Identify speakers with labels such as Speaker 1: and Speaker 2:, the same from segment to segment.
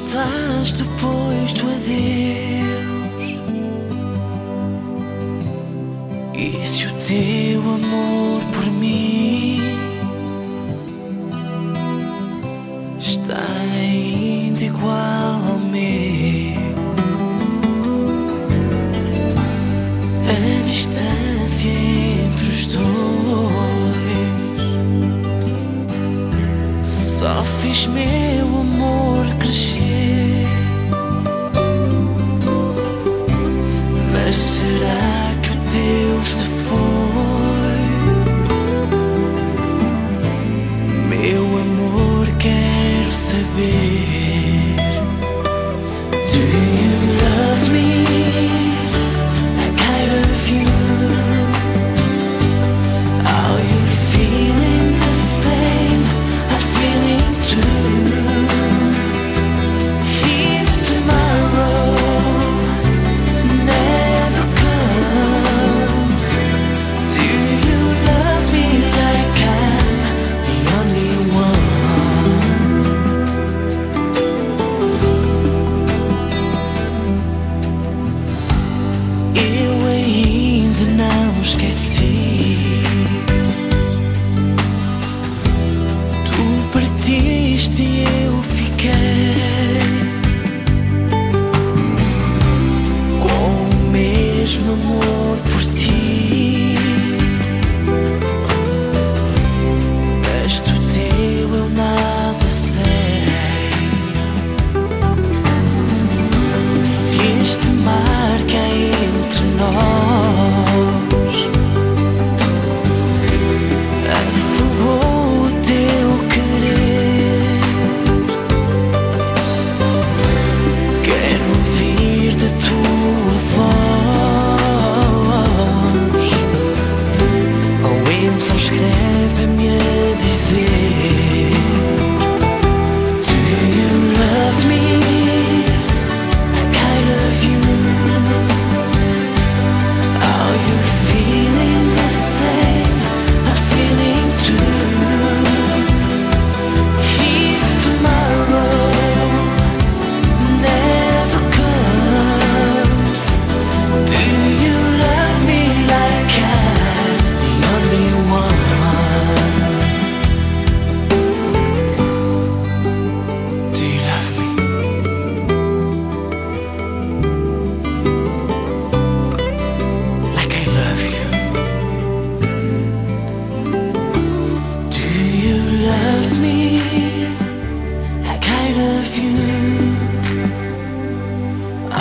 Speaker 1: estás depois do adeus? E se o teu amor por mim está ainda igual ao meu? A distância entre os dois só fez mesmo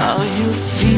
Speaker 1: how you feel.